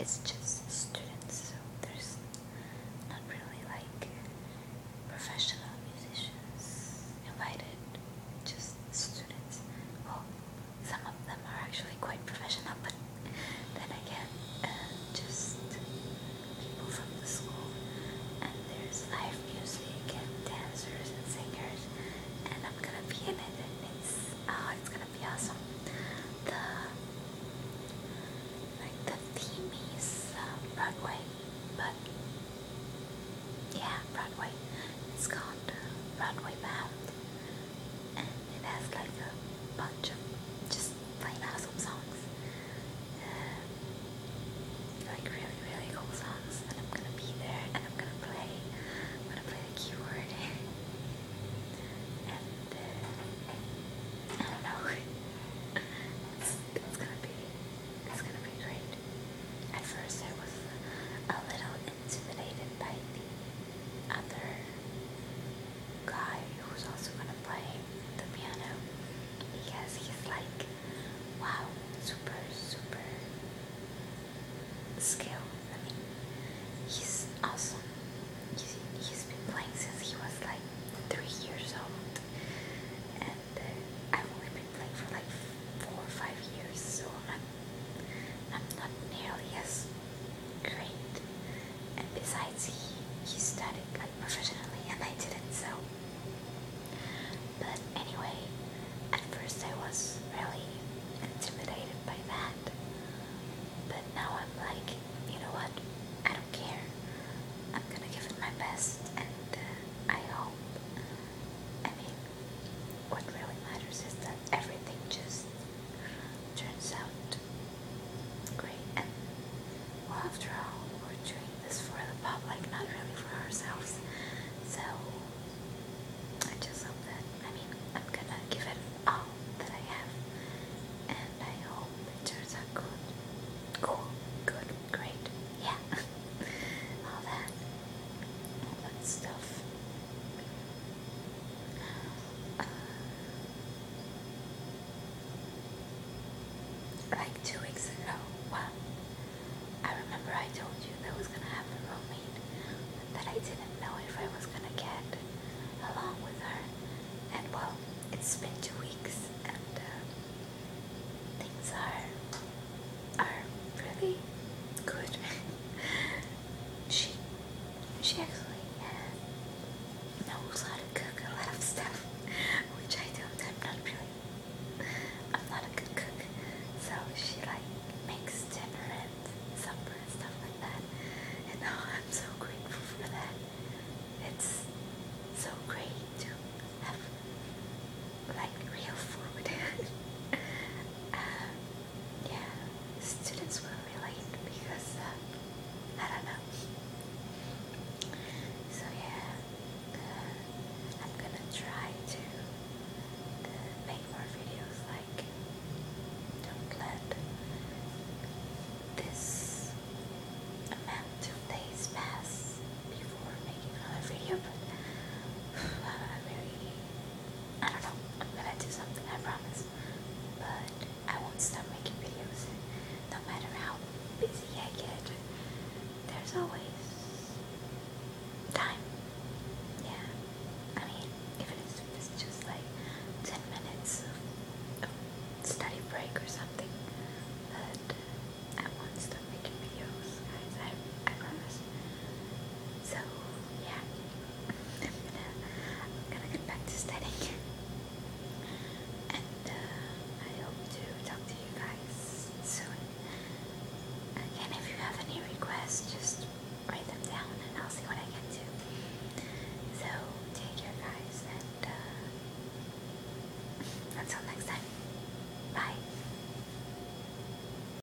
It's just runway. It's called uh, Runway Bound, and it has like a bunch of just plain awesome songs. since he, he studied like professionally and I didn't so. But anyway at first I was really intimidated by that. like two weeks ago. Well, I remember I told you that I was gonna have a roommate, but that I didn't know if I was gonna get along with her. And well, it's been two weeks, and uh, things are